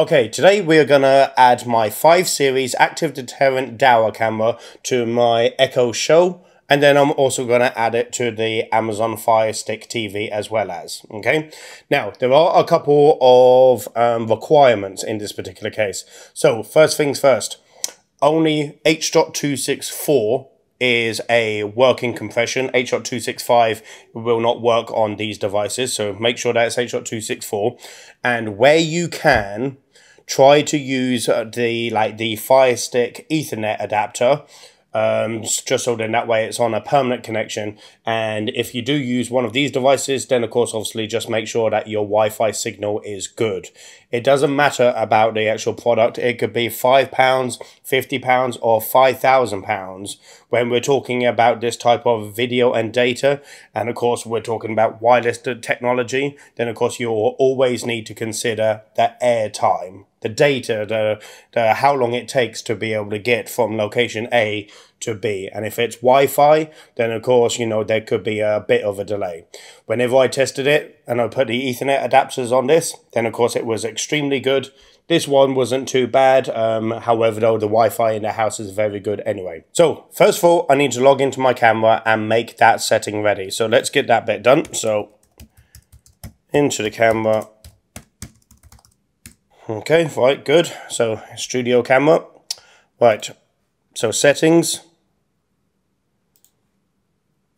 Okay, today we are going to add my 5 series active deterrent Dahua camera to my Echo Show and then I'm also going to add it to the Amazon Fire Stick TV as well as, okay? Now, there are a couple of um, requirements in this particular case. So, first things first, only H.264 is a working compression. H.265 will not work on these devices, so make sure that it's H.264. And where you can, try to use uh, the like the Fire Stick Ethernet adapter um, just so then that way it's on a permanent connection. And if you do use one of these devices, then of course, obviously just make sure that your Wi-Fi signal is good. It doesn't matter about the actual product. It could be five pounds, 50 pounds or 5,000 pounds when we're talking about this type of video and data. And of course, we're talking about wireless technology. Then of course, you'll always need to consider the air time the data, the, the how long it takes to be able to get from location A to B. And if it's Wi-Fi, then of course, you know, there could be a bit of a delay. Whenever I tested it and I put the Ethernet adapters on this, then of course it was extremely good. This one wasn't too bad. Um, however, though, the Wi-Fi in the house is very good anyway. So first of all, I need to log into my camera and make that setting ready. So let's get that bit done. So into the camera, Okay, right, good. So studio camera. Right, so settings.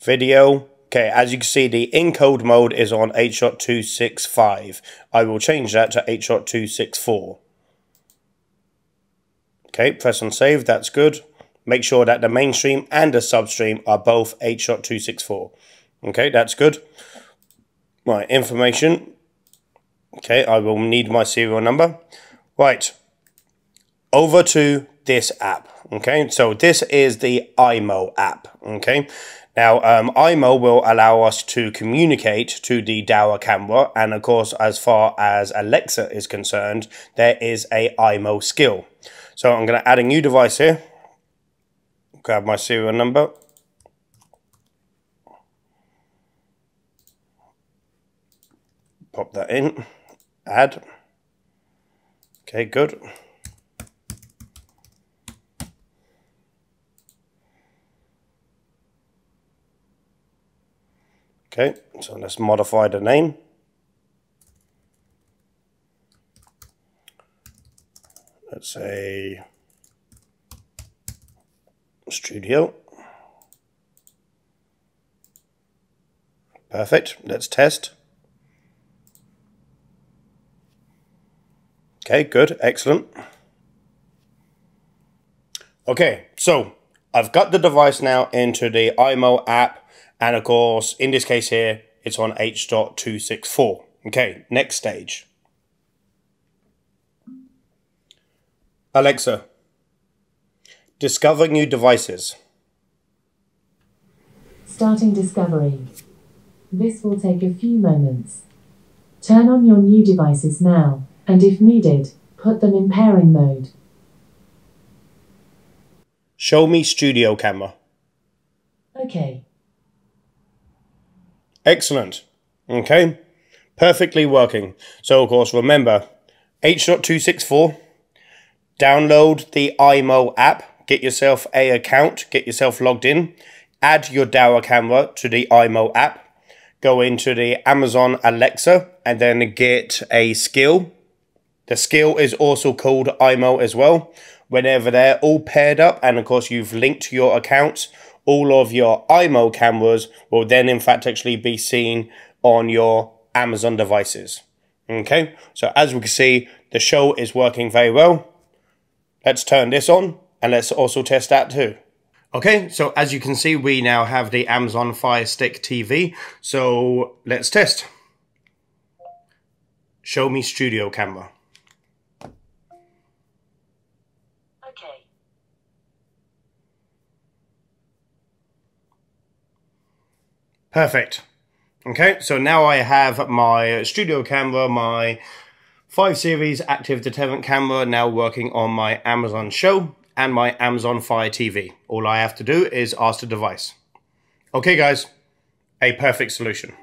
Video. Okay, as you can see, the encode mode is on H.265. I will change that to H.264. Okay, press on save, that's good. Make sure that the mainstream and the substream are both H.264. Okay, that's good. Right, information. Okay, I will need my serial number. Right, over to this app. Okay, so this is the Imou app. Okay, now um, Imou will allow us to communicate to the Dahua camera, and of course, as far as Alexa is concerned, there is a Imou skill. So I'm going to add a new device here. Grab my serial number. Pop that in add. Okay, good. Okay, so let's modify the name. Let's say studio. Perfect. Let's test. Okay, good, excellent. Okay, so I've got the device now into the Imou app, and of course, in this case here, it's on H.264. Okay, next stage. Alexa, discover new devices. Starting discovery. This will take a few moments. Turn on your new devices now and if needed, put them in pairing mode. Show me studio camera. Okay. Excellent. Okay. Perfectly working. So, of course, remember H.264, download the Imou app, get yourself a account, get yourself logged in, add your Dahua camera to the Imou app, go into the Amazon Alexa, and then get a skill the skill is also called Imou as well. Whenever they're all paired up, and of course you've linked your accounts, all of your Imou cameras will then in fact actually be seen on your Amazon devices. Okay, so as we can see, the show is working very well. Let's turn this on and let's also test that too. Okay, so as you can see, we now have the Amazon Fire Stick TV. So let's test. Show me studio camera. Perfect. Okay, so now I have my studio camera, my 5 Series active deterrent camera now working on my Amazon Show and my Amazon Fire TV. All I have to do is ask the device. Okay guys, a perfect solution.